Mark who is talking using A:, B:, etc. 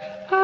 A: I